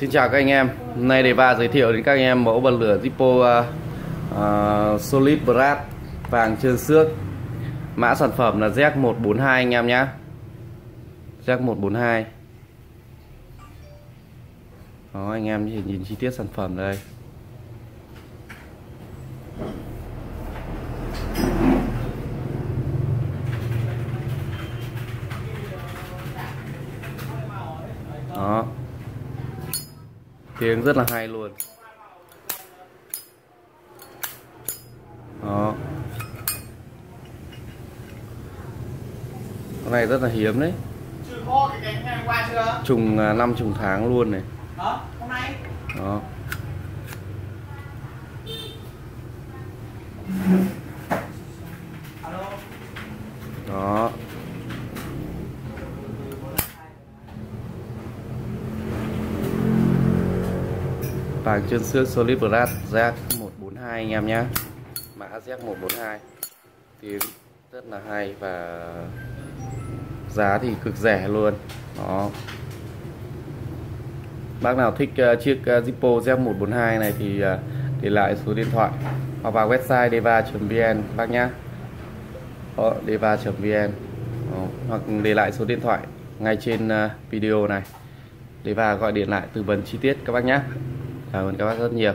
Xin chào các anh em. Hôm nay Deva giới thiệu đến các anh em mẫu bật lửa Zippo uh, uh, Solid Brass vàng trơn xước. Mã sản phẩm là Z142 anh em nhé. Z142 Đó anh em nhìn, nhìn chi tiết sản phẩm đây. Đó tiếng rất là hay luôn. Đó. Con này rất là hiếm đấy. Trùng à, năm trùng tháng luôn này. Đó đó vàng chân xước solid brass z 142 anh em nhé. Mã z 142 thì rất là hay và giá thì cực rẻ luôn. Đó. Bác nào thích uh, chiếc uh, Zippo Z142 này thì uh, để lại số điện thoại hoặc vào website deva.vn bác nhá deva.vn hoặc để lại số điện thoại ngay trên uh, video này. Deva gọi điện lại tư vấn chi tiết các bác nhé. Cảm ơn các bác rất nhiều.